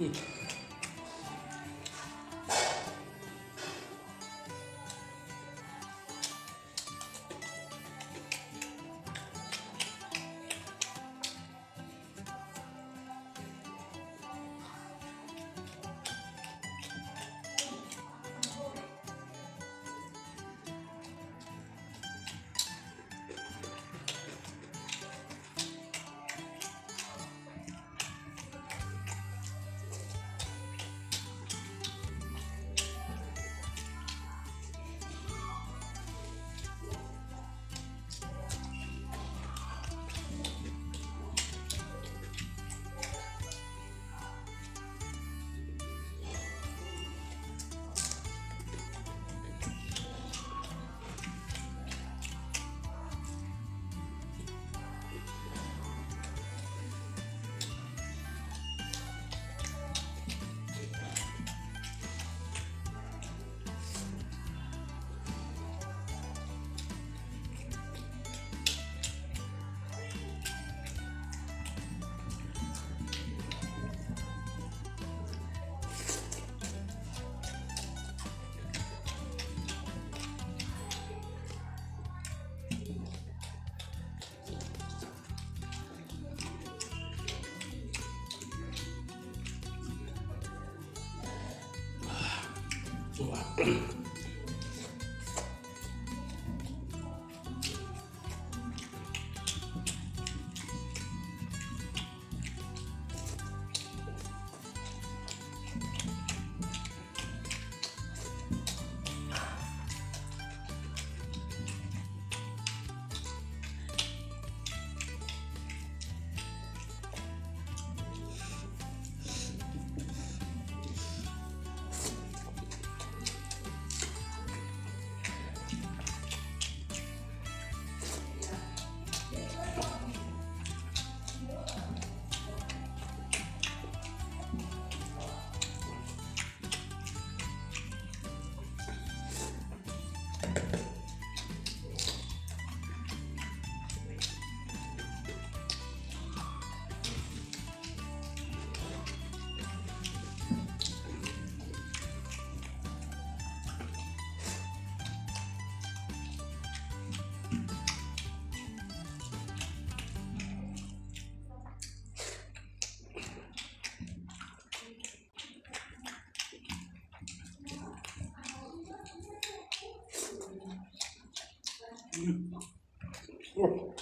嗯。做完。嗯。不